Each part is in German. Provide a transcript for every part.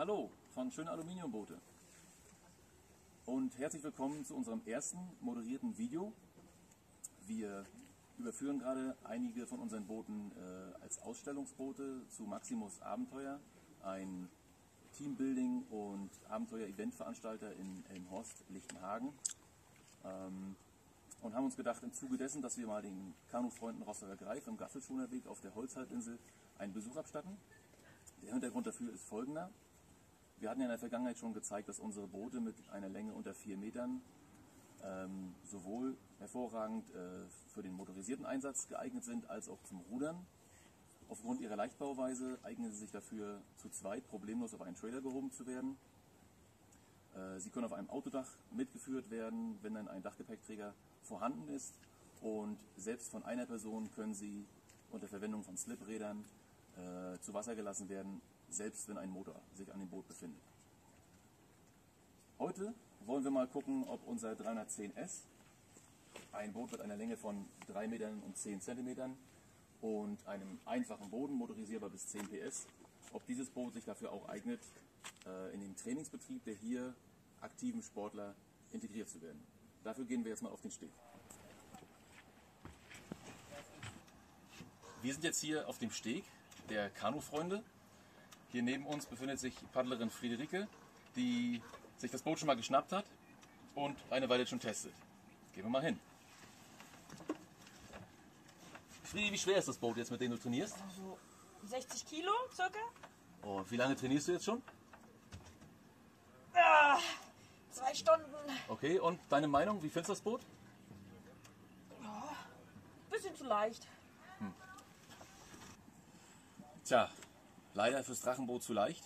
Hallo von Schöne Aluminiumboote und herzlich willkommen zu unserem ersten moderierten Video. Wir überführen gerade einige von unseren Booten äh, als Ausstellungsboote zu Maximus Abenteuer, ein Teambuilding und Abenteuer-Eventveranstalter in Elmhorst, Lichtenhagen. Ähm, und haben uns gedacht, im Zuge dessen, dass wir mal den Kanufreunden Rostocker Greif im Gaffelschonerweg auf der Holzhalbinsel einen Besuch abstatten. Der Hintergrund dafür ist folgender. Wir hatten ja in der Vergangenheit schon gezeigt, dass unsere Boote mit einer Länge unter 4 Metern ähm, sowohl hervorragend äh, für den motorisierten Einsatz geeignet sind, als auch zum Rudern. Aufgrund ihrer Leichtbauweise eignen sie sich dafür, zu zweit problemlos auf einen Trailer gehoben zu werden. Äh, sie können auf einem Autodach mitgeführt werden, wenn dann ein Dachgepäckträger vorhanden ist. Und selbst von einer Person können sie unter Verwendung von Sliprädern äh, zu Wasser gelassen werden, selbst wenn ein Motor sich an dem Boot befindet. Heute wollen wir mal gucken, ob unser 310S, ein Boot mit einer Länge von 3 Metern und 10 Zentimetern und einem einfachen Boden, motorisierbar bis 10 PS, ob dieses Boot sich dafür auch eignet, äh, in den Trainingsbetrieb der hier aktiven Sportler integriert zu werden. Dafür gehen wir jetzt mal auf den Steg. Wir sind jetzt hier auf dem Steg der Kanufreunde hier neben uns befindet sich Paddlerin Friederike, die sich das Boot schon mal geschnappt hat und eine Weile schon testet. Gehen wir mal hin. Friedi, wie schwer ist das Boot jetzt, mit dem du trainierst? Also 60 Kilo circa. Oh, wie lange trainierst du jetzt schon? Ah, zwei Stunden. Okay, und deine Meinung, wie findest du das Boot? Ja, bisschen zu leicht. Tja, leider fürs Drachenboot zu leicht.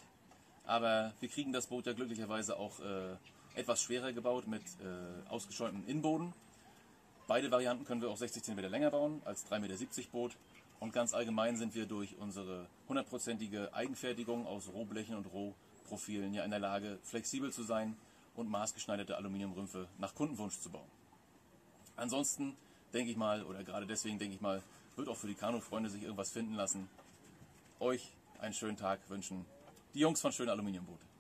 Aber wir kriegen das Boot ja glücklicherweise auch äh, etwas schwerer gebaut mit äh, ausgeschäumtem Innenboden. Beide Varianten können wir auch 60 cm länger bauen als 3,70 Meter Boot. Und ganz allgemein sind wir durch unsere hundertprozentige Eigenfertigung aus Rohblechen und Rohprofilen ja in der Lage, flexibel zu sein und maßgeschneiderte Aluminiumrümpfe nach Kundenwunsch zu bauen. Ansonsten denke ich mal, oder gerade deswegen denke ich mal, wird auch für die Kanu-Freunde sich irgendwas finden lassen. Euch einen schönen Tag wünschen die Jungs von Schöne Aluminiumboote.